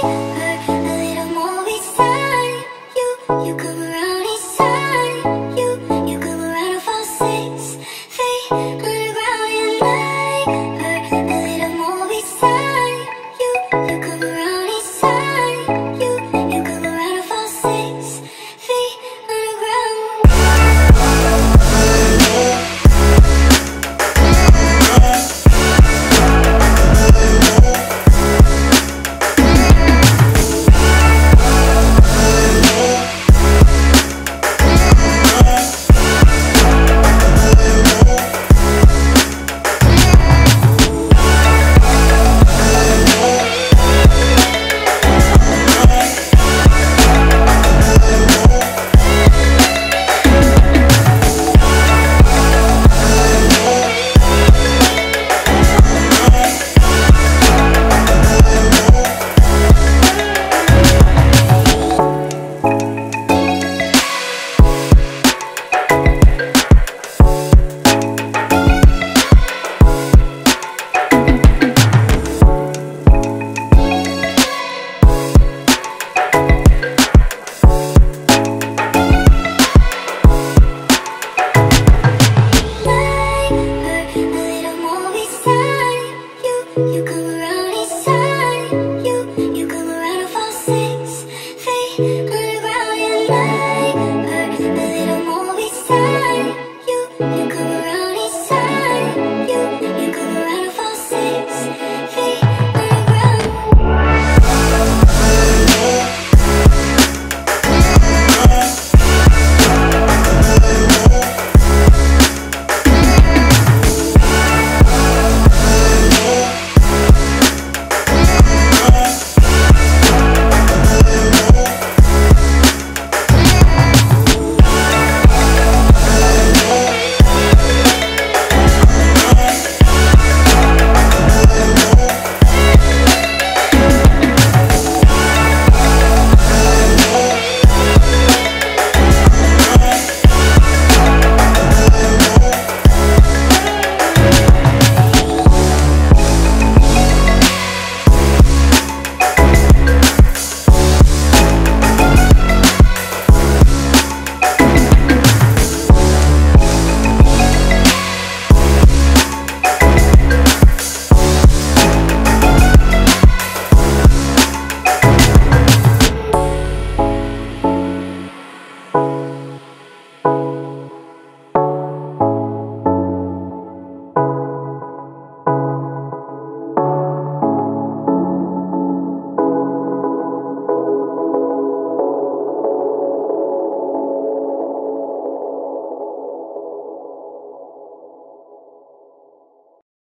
い